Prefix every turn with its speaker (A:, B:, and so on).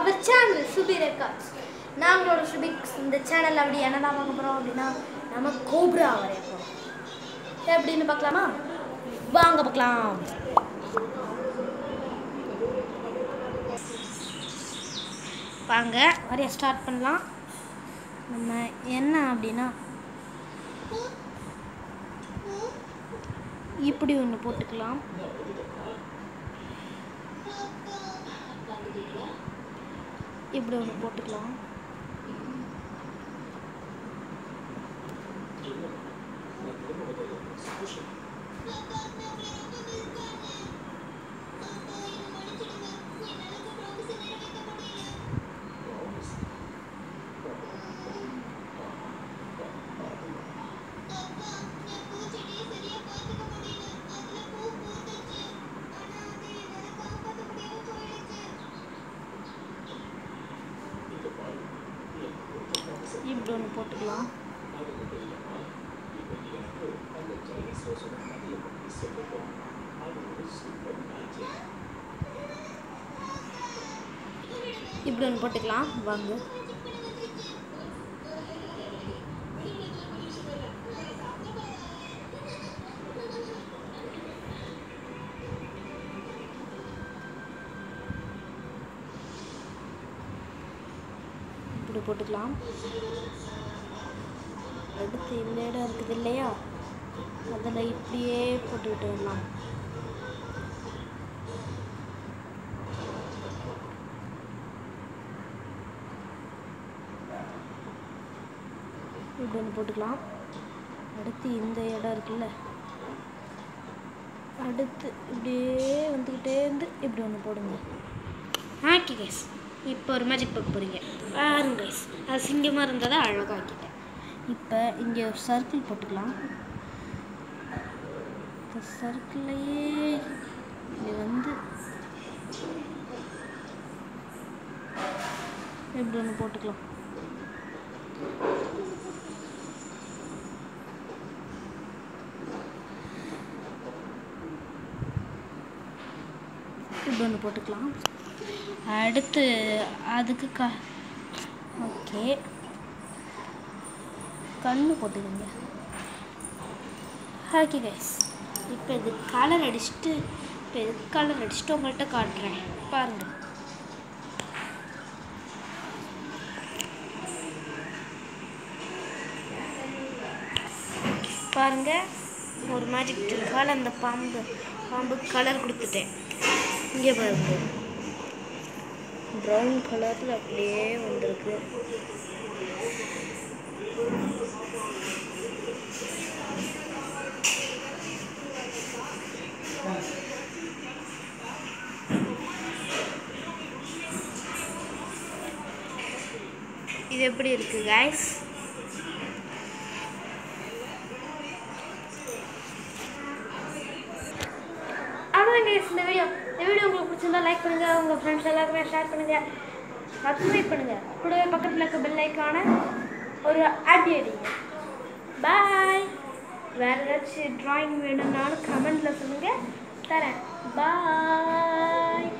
A: Our channel Subi records நாங்களோட சுபிக்ஸ் இந்த channel அப்படி என்னதான் பார்க்க போகிறோம் அப்படின்னா நம்ம கோப்ரா வரைய போகிறோம் எப்படின்னு பார்க்கலாமா? வாங்க பார்க்கலாம். வாங்க வரைய ஸ்டார்ட் பண்ணலாம். நம்ம என்ன அப்படின்னா இப்படி ஒன்று போட்டுக்கலாம். இப்படி ஒன்று போட்டுக்கலாம் இப்படி ஒன்று போட்டுக்கலாம். இப்படி ஒன்று போட்டுக்கலாம். வாங்க. இப்படி போட்டுக்கலாம். அடுத்து இந்த இடம் இருக்குது இல்லையா? அதில் இப்படியே போட்டுக்கிட்டு வரலாம். இப்படி ஒன்று போட்டுக்கலாம். அடுத்து இந்த இடம் இருக்குல்ல? அடுத்து இப்படியே வந்துக்கிட்டே இருந்து இப்படி ஒன்று போடுங்க. ஆக்கி கேஸ் இப்போ ஒரு மேஜிக் பார்க்க போகிறீங்க பாருங்க கைஸ் அது சிங்கமாக இருந்ததை அழகாக்கிட்டேன் இப்போ இங்கே ஒரு சர்க்கிள் போட்டுக்கலாம். இந்த சர்க்கிளையே இது வந்து இப்படி ஒன்று போட்டுக்கலாம். இப்படி ஒன்று போட்டுக்கலாம். அடுத்து அதுக்கு க ஓகே. கண்ணு போட்டுக்கோங்க. ஓகே கைஸ் இப்போ இது கலர் அடிச்சுட்டு இப்போ இது கலர் அடிச்சுட்டு உங்கள்கிட்ட காட்டுறேன். பாருங்கள் பாருங்க. ஒரு மேஜிக் ட்ரிக்கால் அந்த பாம்பு பாம்பு கலர் கொடுத்துட்டேன். இங்கே பாருங்க. ப்ரௌன் கலரில் அப்படியே வந்திருக்கு. இது எப்படி இருக்கு கைஸ் அவ்வளோதான் இந்த வீடியோ இந்த வீடியோ உங்களுக்கு பிடிச்சிருந்தா லைக் பண்ணுங்கள் உங்கள் ஃப்ரெண்ட்ஸ் எல்லாருக்குமே ஷேர் பண்ணுங்க. சப்ஸ்கிரைப் பண்ணுங்கள் கூடவே பக்கத்தில் இருக்க பெல் ஐக்கான ஒரு ஆட்டி அடிங்க. பாய் வேறு ஏதாச்சும் ட்ராயிங் வேணும்னாலும் கமெண்டில் சொல்லுங்கள் தரேன். பாய்